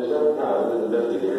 for some of